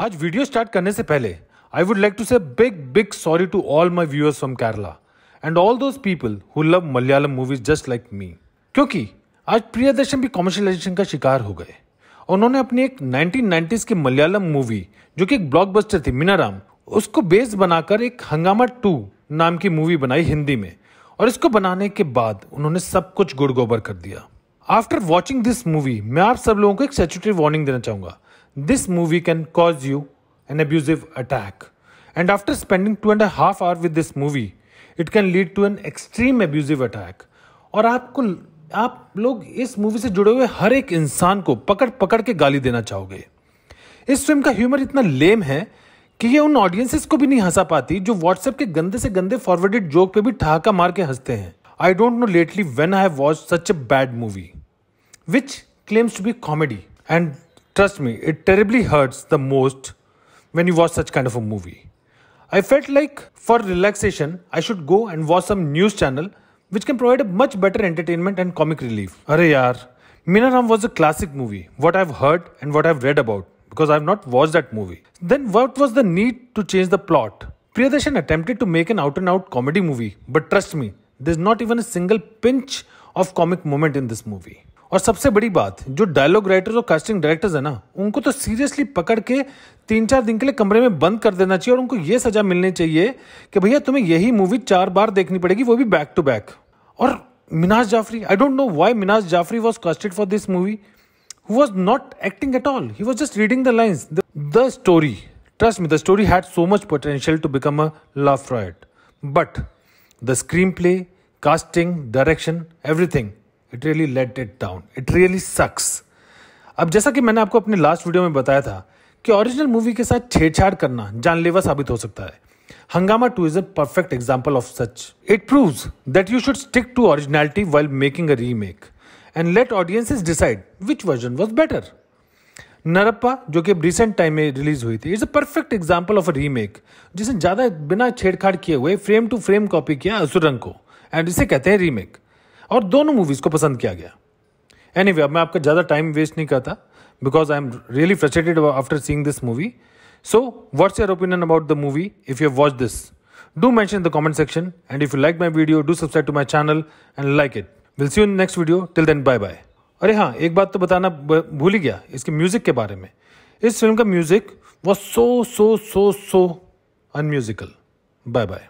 आज video start करने से पहले I would like to say big big sorry to all my viewers from Kerala and all those people who love Malayalam movies just like me क्योंकि आज प्रियदर्शन भी commercialisation का शिकार हो गए। उन्होंने अपनी एक 1990s की मलयालम मूवी जो कि एक ब्लॉकबस्टर थी मीनाराम उसको बेस बनाकर एक हंगामा टू नाम की मूवी बनाई हिंदी में और इसको बनाने के बाद उन्होंने सब कुछ गुड़ गोबर कर दिया। आफ्टर वॉचिंग दिस मूवी मैं आप सब लोगों को एक स्टेचुटरी वार्निंग देना चाहूँगा। This movie can cause you an abusive attack. And after spending two and a half hour with this movie, it can lead to an extreme abusive attack. और आपको आप लोग इस मूवी से जुड़े हुए हर एक इंसान को पकड़ पकड़ के गाली देना चाहोगे इस फ़िल्म का ह्यूमर इतना लेम है कि ये उन ऑडियंसेस को भी नहीं हंसा पाती जो व्हाट्सएप के गंदे से गंदे फॉरवर्डेड जोक पे भी ठहाका मार के हँसते हैं I don't know lately when I have watch such a bad movie which claims to be comedy and Trust me, it terribly hurts the most when you watch such kind of a movie. I felt like for relaxation, I should go and watch some news channel which can provide a much better entertainment and comic relief. Arre yaar, was a classic movie, what I've heard and what I've read about, because I've not watched that movie. Then what was the need to change the plot? Priyadarshan attempted to make an out and out comedy movie, but trust me, there's not even a single pinch of comic moment in this movie. और सबसे बड़ी बात, जो dialogue writers और casting directors है ना, उनको तो सीरियसली पकड़ के तीन चार दिन के लिए कमरे में बंद कर देना चाहिए और उनको ये सजा मिलनी चाहिए कि भैया तुम्हें यही मूवी चार बार देखनी पड़ेगी, वो भी बैक टू बैक और Meezaan Jaffrey I don't know why Meezaan Jaffrey was casted for this movie who was not acting at all he was just reading the lines the story trust me the story had so much potential to become a love right but the screenplay casting direction everything it really let it down it really sucks अब जैसा कि मैंने आपको अपने last video में बताया था कि ओरिजिनल मूवी के साथ छेड़छाड़ करना जानलेवा साबित हो सकता है। Hungama two is a perfect example of such it proves that you should stick to originality while making a remake and let audiences decide which version was better Narappa, जो कि रिसेंट टाइम में release हुई थी it's a perfect example of a remake जिसने ज़्यादा बिना छेड़छाड़ किए हुए फ्रेम टू फ्रेम कॉपी किया असुरंग को एंड इसे कहते हैं रीमेक और दोनों मूवीज़ को पसंद किया गया। एनी anyway, अब मैं आपका ज़्यादा टाइम वेस्ट नहीं करता because I am really frustrated after seeing this movie so what's your opinion about the movie if you watch this do mention in the comment section and if you like my video do subscribe to my channel and like it will see you next video till then bye bye अरे हाँ एक बात तो बताना भूल ही गया इसके music के बारे में। इस फ़िल्म का music was so so so so unmusical bye bye